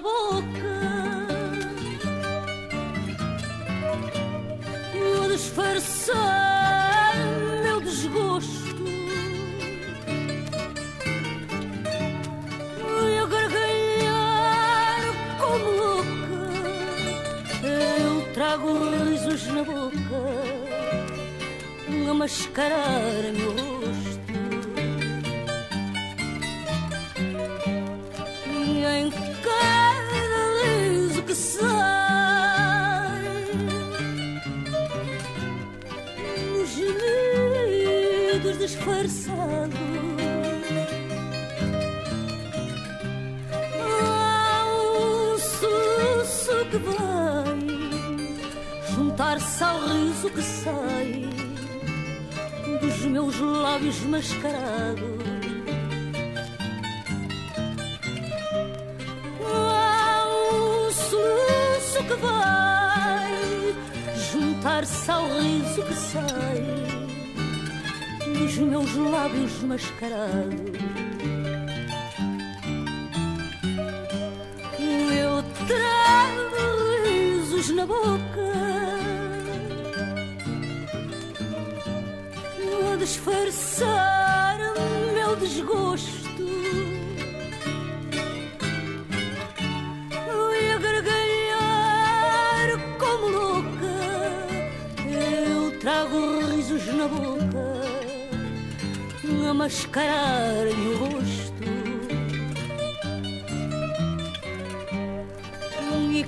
Vou disfarçar meu desgosto. E a gargalhar como louca. Eu trago risos na boca A mascarar meu rosto gemidos disfarçados. Que vai Juntar-se ao riso que sai Dos meus lábios mascarados juntar-se ao riso que sai dos meus lábios mascarados. Eu trago risos na boca a disfarçar meu desgosto. Trago risos na boca, a mascarar o rosto. E